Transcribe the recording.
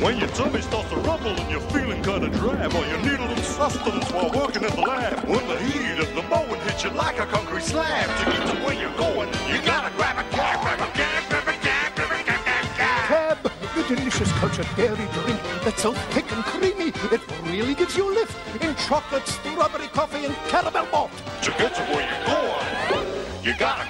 When your tummy starts to rumble and you're feeling kind of drab, or you need a little sustenance while working in the lab. When the heat of the mowing hits you like a concrete slab, to get to where you're going, you gotta grab a cab, grab a cab, grab a cab, grab a cab, cab, cab. Cab, the delicious cultured dairy drink that's so thick and creamy, it really gives you a lift in chocolate, strawberry coffee, and caramel malt. To get to where you're going, you gotta